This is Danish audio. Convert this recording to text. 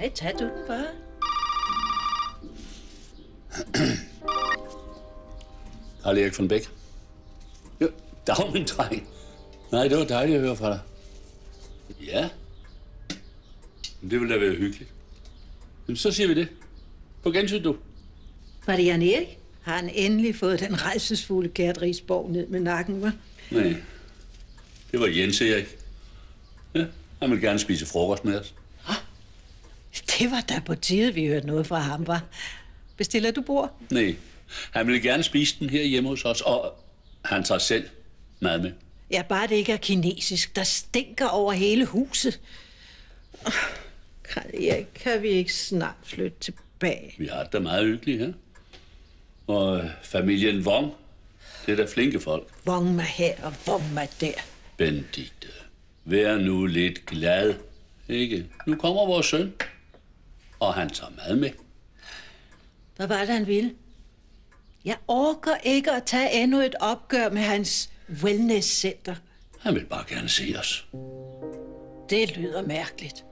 Nej, tag du den bare. Karl Erik von Bæk. Jo, dag, min dreng. Nej, det var dejligt at høre fra dig. Ja. Men det ville da være hyggeligt. Jamen, så siger vi det. På gensyn, du. Var det Jan Erik? Har han endelig fået den rejsesfulde Gert Rigsborg ned med nakken, var? Nej. Det var Jens Erik. Ja, han vil gerne spise frokost med os. Det var da på tide, vi hørte noget fra ham, var. Bestiller du bord? Nej, han vil gerne spise den her hjemme hos os, og han tager selv mad med. Ja, bare det ikke er kinesisk. Der stinker over hele huset. Åh, Karl Erik, kan vi ikke snart flytte tilbage? Vi har det da meget hyggeligt her. Og øh, familien Wong, det er da flinke folk. Vong mig her og vong mig der. Benedikte, vær nu lidt glad. Ikke? Nu kommer vores søn, og han tager mad med. Hvad var det, han ville? Jeg orker ikke at tage endnu et opgør med hans wellness-center. Han vil bare gerne se os. Det lyder mærkeligt.